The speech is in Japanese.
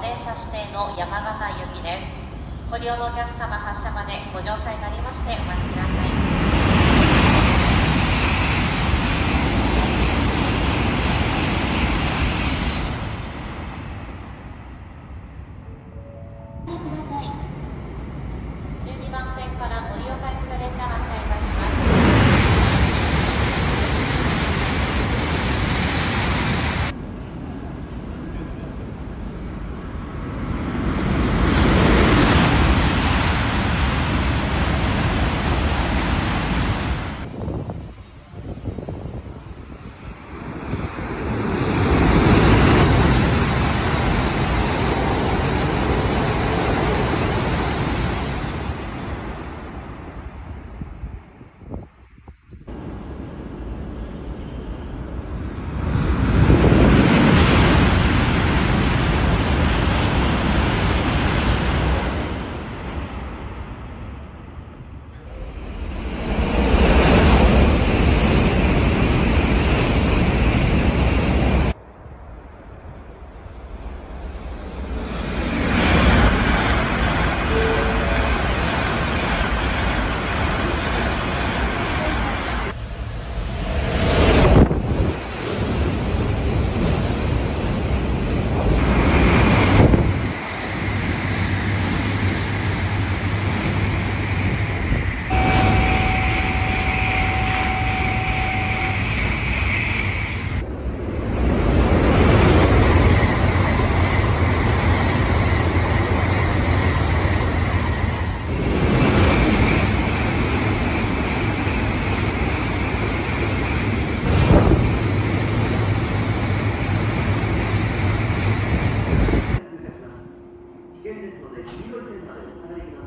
停車指定の山形行きです。ご利用のお客様発車までご乗車になりましてお待ちください。12番線から盛岡行きの列車発車いたします。一个现场有他那个。